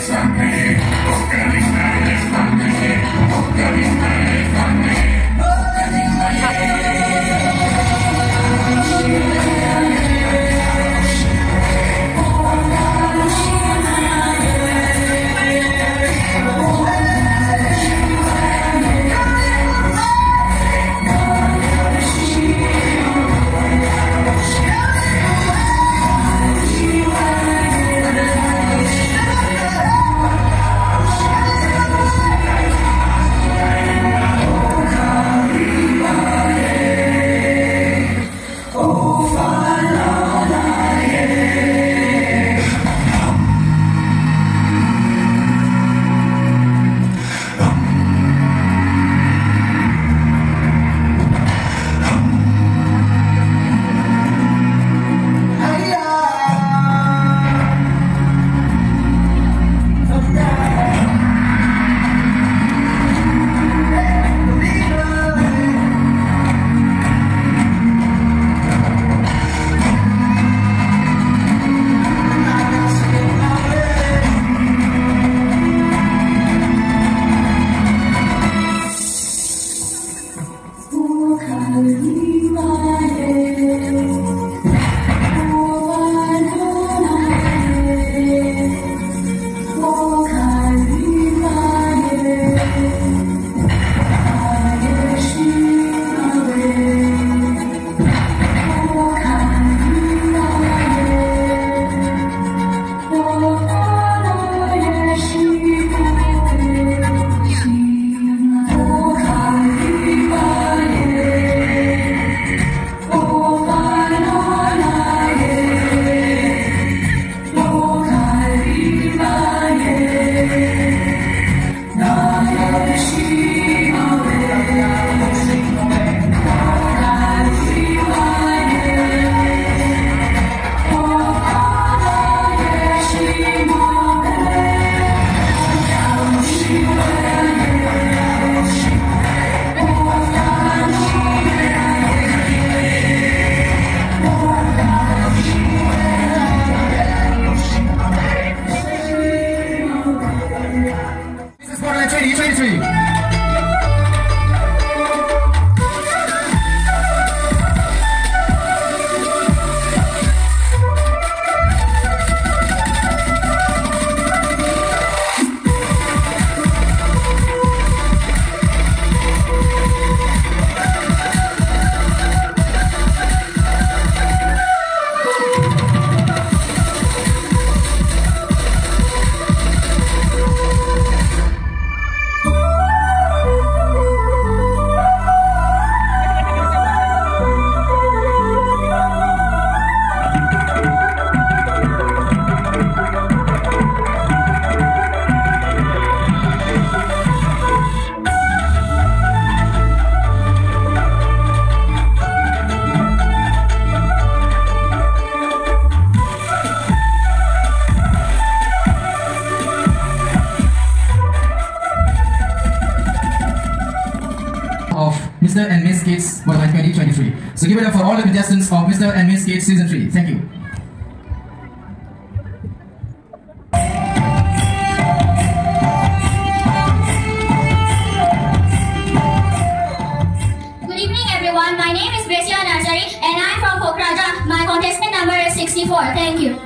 It's me. 2023. So give it up for all the contestants of Mr. and Miss Skates Season 3. Thank you. Good evening, everyone. My name is Gracia Narzary, and I'm from Kokrajhar. My contestant number is 64. Thank you.